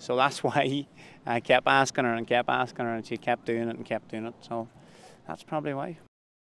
So that's why I kept asking her and kept asking her, and she kept doing it and kept doing it. So that's probably why.